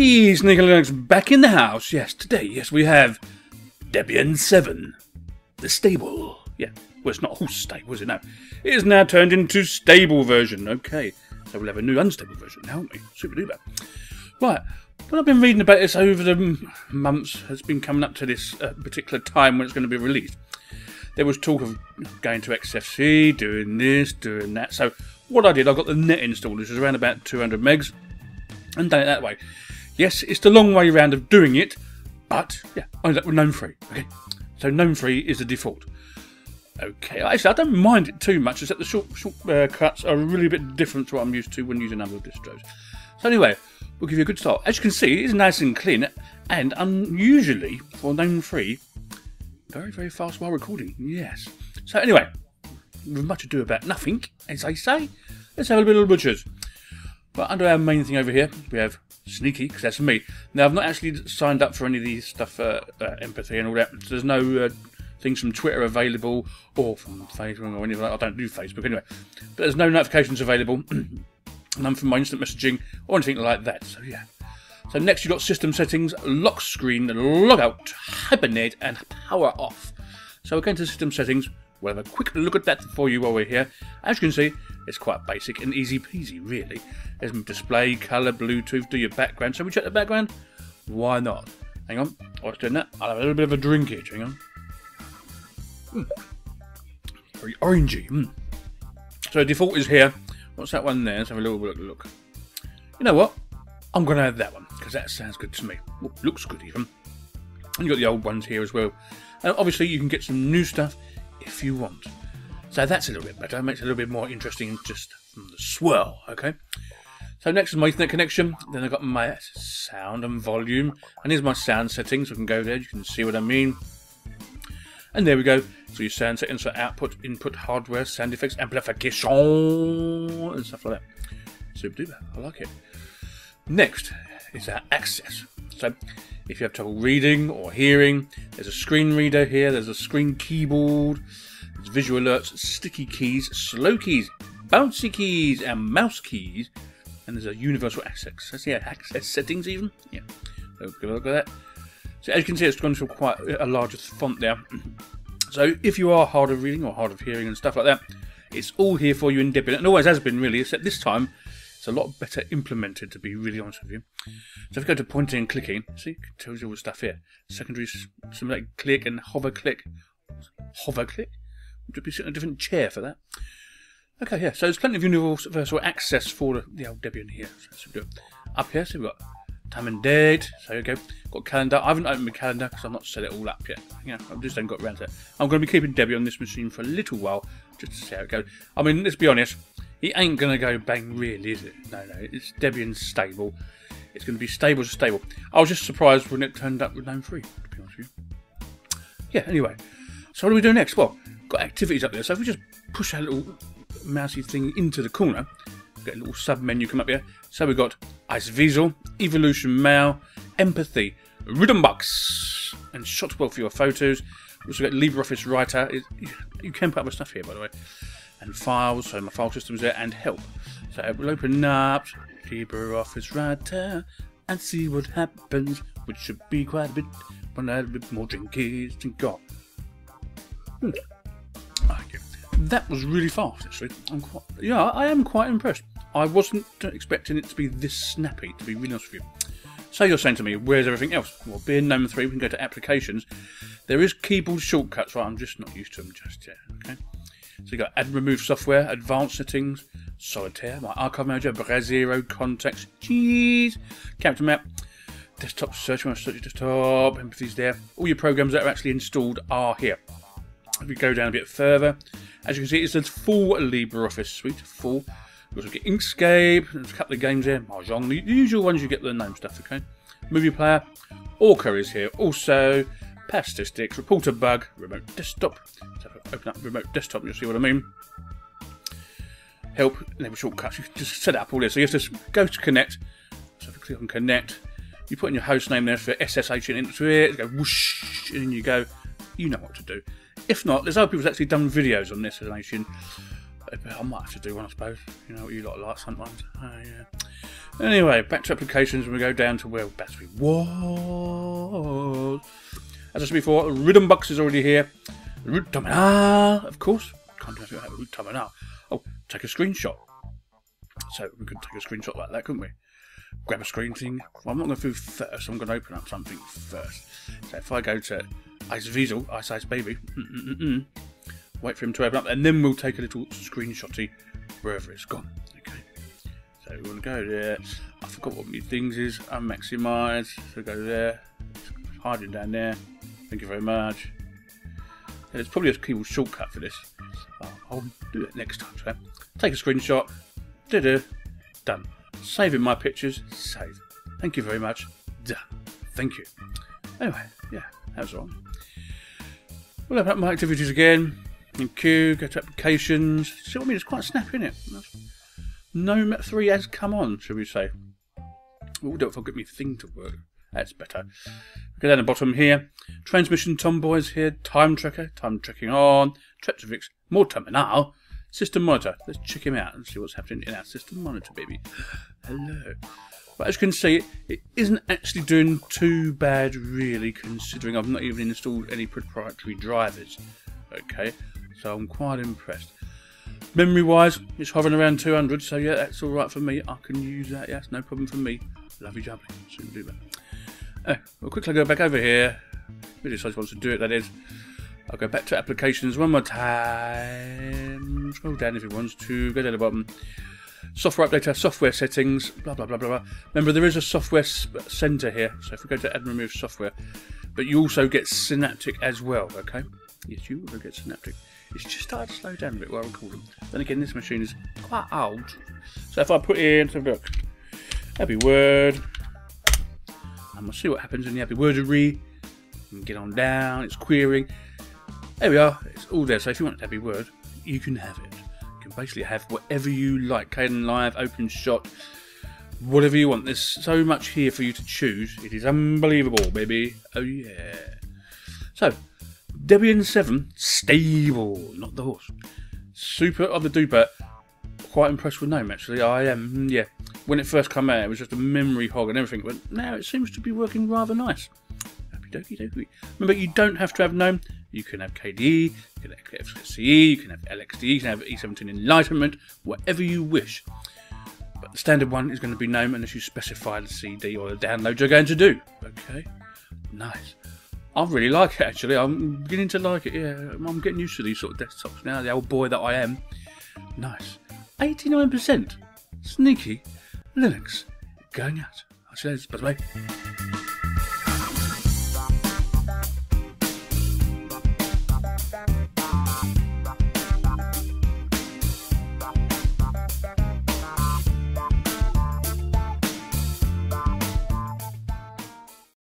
Hey, Sneaky Linux back in the house. Yes, today, yes, we have Debian 7, the stable. Yeah, well, it's not horse stable, is it? No. It is now turned into stable version. Okay, so we'll have a new unstable version now, won't we? Super duper. Right, when I've been reading about this over the months, has been coming up to this uh, particular time when it's going to be released. There was talk of going to XFC, doing this, doing that. So what I did, I got the net installed, which is around about 200 megs, and done it that way. Yes, it's the long way round of doing it, but yeah, I up with GNOME free. Okay, so GNOME free is the default. Okay, actually, I don't mind it too much, except the short, short uh, cuts are really a bit different to what I'm used to when using other distros. So anyway, we'll give you a good start. As you can see, it's nice and clean, and unusually for GNOME free, very very fast while recording. Yes. So anyway, with much ado about nothing, as I say, let's have a little bit of butchers. But under our main thing over here, we have Sneaky, because that's me. Now, I've not actually signed up for any of these stuff, uh, uh, empathy and all that. So there's no uh, things from Twitter available or from Facebook or anything. Like that. I don't do Facebook anyway. But there's no notifications available. None from my instant messaging or anything like that. So yeah. So next you've got system settings, lock screen, log out, hibernate, and power off. So we're going to system settings. We'll have a quick look at that for you while we're here. As you can see, it's quite basic and easy peasy, really. There's display, colour, Bluetooth, do your background. So we check the background? Why not? Hang on, whilst doing that, I'll have a little bit of a drinkage. Hang on. Mm. Very orangey. Mm. So default is here. What's that one there? Let's have a little look. look. You know what? I'm going to have that one because that sounds good to me. Well, looks good even. And you've got the old ones here as well. And obviously, you can get some new stuff if you want. So that's a little bit better. Makes it a little bit more interesting just from the swirl, okay? So next is my Ethernet connection. Then I've got my sound and volume. And here's my sound settings. I can go there. You can see what I mean. And there we go. So your sound settings for output, input, hardware, sound effects, amplification, and stuff like that. Super duper. I like it. Next is our access. So if you have trouble reading or hearing, there's a screen reader here, there's a screen keyboard, visual alerts, sticky keys, slow keys, bouncy keys, and mouse keys. And there's a universal access. See access settings even. Yeah. So a look at that. So as you can see, it's gone to quite a larger font there. So if you are hard of reading or hard of hearing and stuff like that, it's all here for you in Debian. And always has been really, except this time it's a lot better implemented, to be really honest with you. So if you go to pointing and clicking, see, it tells you all the stuff here. Secondary, like click and hover click. Hover click? Would be sitting in a different chair for that. Okay, yeah, so there's plenty of universal access for the, old Debian here. So do it. Up here, so we've got time and date. So you go. Got calendar. I haven't opened my calendar because I've not set it all up yet. Know, I've just haven't got around to it. I'm going to be keeping Debian on this machine for a little while just to see how it goes. I mean, let's be honest. It ain't going to go bang really, is it? No, no. It's Debian stable. It's going to be stable to stable. I was just surprised when it turned up with GNOME free, to be honest with you. Yeah, anyway. So what do we do next? Well, got activities up there. So if we just push our little mousy thing into the corner, get a little sub menu come up here. So we've got Iceweasel, Evolution Mail, Empathy, Rhythmbox, and Shotwell for your photos. We've also got LibreOffice Writer. You can put other stuff here, by the way and files, so my file system's there, and help. So we'll open up LibreOffice Writer and see what happens, which should be quite a bit, add a bit more drinkies to go. Hmm. That was really fast, actually. I'm quite, yeah, I am quite impressed. I wasn't expecting it to be this snappy, to be really honest with you. So you're saying to me, where's everything else? Well, being GNOME 3, we can go to applications. There is keyboard shortcuts, right? I'm just not used to them just yet, okay? So you got add remove software, advanced settings, solitaire, my archive manager, Brasero, context, Cheese, character map, desktop search, my search desktop, empathy's there. All your programs that are actually installed are here. If we go down a bit further, as you can see, it's a full LibreOffice suite, full. We also get Inkscape, there's a couple of games here, Mahjong, the usual ones you get the name stuff, okay? Movie player, Orca is here. Also, statistics, report a bug, remote desktop. So open up remote desktop, you'll see what I mean. Help, enable shortcuts. You can just set up all this. So you have to go to connect. So if you click on connect, you put in your host name there for SSH into it, go whoosh, and you go. You know what to do. If not, there's other people who's actually done videos on this animation. I might have to do one, I suppose. You know what you lot like sometimes. Oh, yeah. Anyway, back to applications, and we go down to where battery was. As I said before, Rhythmbox is already here. Root terminal, of course. Can't do anything without root terminal. Oh, take a screenshot. So we could take a screenshot like that, couldn't we? Grab a screen thing. Well, I'm not going to do first. I'm going to open up something first. So if I go to Iceweasel, Ice Ice Baby, mm -mm -mm wait for him to open up, and then we'll take a little screenshotty wherever it's gone. Okay. So we want to go there. I forgot what new things is. Unmaximize. So go there. It's hiding down there. Thank you very much. There's probably a keyboard shortcut for this. I'll, do it next time. So take a screenshot. Da -da, done. Saving my pictures. Save. Thank you very much. Done. Thank you. Anyway, yeah, that's all. We'll open up my activities again. Thank you. Go to applications. See what I mean? It's quite snappy, isn't it? Gnome 3 has come on, shall we say. We'll do it if I thing to work. That's better. Go down the bottom here. Transmission Tomboy's here. Time tracker. Time tracking on. Treptovix. More terminal. System monitor. Let's check him out and see what's happening in our system monitor, baby. Hello. But as you can see, it isn't actually doing too bad, really, considering I've not even installed any proprietary drivers. Okay, so I'm quite impressed. Memory wise, it's hovering around 200, so yeah, that's alright for me. I can use that, yes, no problem for me. Lovely jubbly, soon do that. Uh, we'll quickly go back over here. Really decides wants to do it, that is. I'll go back to applications one more time. Scroll down if it wants to. Go down the bottom. Software updater, uh, software settings, blah, blah, blah, blah, blah. Remember, there is a software uh, center here. So if we go to add and remove software, but you also get Synaptic as well, okay? Yes, you will get Synaptic. It's just started to slow down a bit while calling. Then again, this machine is quite old. So if I put in, so look, AbiWord, and we'll see what happens in the happy wordery. And get on down, it's querying. There we are, it's all there. So if you want AbiWord, you can have it. Can basically have whatever you like. Kdenlive, Open Shot, whatever you want. There's so much here for you to choose. It is unbelievable, baby. Oh yeah. So, Debian 7, stable, not the horse. Super of the duper. Quite impressed with GNOME, actually. I am, mm, yeah. When it first came out, it was just a memory hog and everything, but now it seems to be working rather nice. Dokey dokey. Remember, you don't have to have Gnome. You can have KDE, you can have FCE, you can have LXDE, you can have E17 Enlightenment, whatever you wish. But the standard one is going to be Gnome unless you specify the CD or the download you're going to do. Okay, nice. I really like it actually. I'm beginning to like it. Yeah, I'm getting used to these sort of desktops now. The old boy that I am. Nice. 89%. Sneaky. Linux. Going out. I'll see you later. Bye bye.